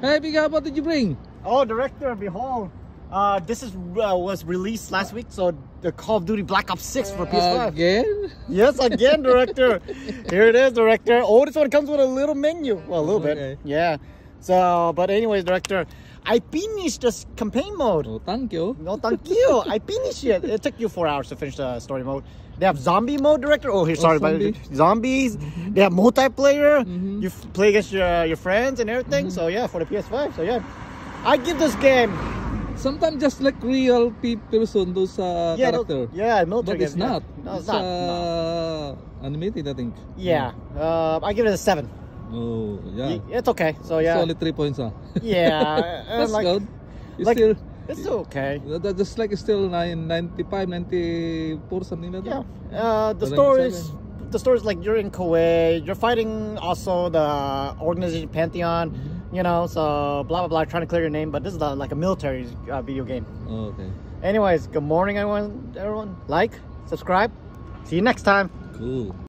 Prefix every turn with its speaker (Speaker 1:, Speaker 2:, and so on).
Speaker 1: Hey, Bigga, what did you bring?
Speaker 2: Oh, director, behold. Uh, this is uh, was released last week, so the Call of Duty Black Ops 6 for PS5.
Speaker 1: Again?
Speaker 2: Yes, again, director. Here it is, director. Oh, this one comes with a little menu. Well, a little
Speaker 1: Okay.
Speaker 2: bit. Yeah. So, but anyways, director, I finished this campaign mode.
Speaker 1: Oh, thank you.
Speaker 2: No, thank you. I finished it. It took you four hours to finish the story mode. They have zombie mode, director. Oh, here, sorry,
Speaker 1: zombie.
Speaker 2: but zombies. They have multiplayer.
Speaker 1: Mhm.
Speaker 2: You f- play against your your friends and everything. So yeah, for the PS5. So yeah, I give this game.
Speaker 1: Sometimes just like real pe- person, those uh,
Speaker 2: Yeah,
Speaker 1: character.
Speaker 2: no- yeah, military
Speaker 1: But it's
Speaker 2: game, yeah.
Speaker 1: not.
Speaker 2: No, it's
Speaker 1: it's
Speaker 2: not. no.
Speaker 1: uh, animated, I think.
Speaker 2: Yeah, uh, I give it a seven.
Speaker 1: Oh, yeah.
Speaker 2: It's okay. So yeah,
Speaker 1: It's only three points, huh?
Speaker 2: yeah,
Speaker 1: That's
Speaker 2: like
Speaker 1: good. You
Speaker 2: like-
Speaker 1: still,
Speaker 2: it's still okay.
Speaker 1: that- just like it's still nine, 95, 94, something like
Speaker 2: Yeah,
Speaker 1: that.
Speaker 2: uh, the is the story is like you're in Kuwait. You're fighting also the organization Pantheon.
Speaker 1: Mm-hmm.
Speaker 2: You know, so blah blah blah. Trying to clear your name, but this is the, like a military uh, video game.
Speaker 1: Oh, okay.
Speaker 2: Anyways, good morning, everyone. Everyone, like, subscribe. See you next time.
Speaker 1: Cool.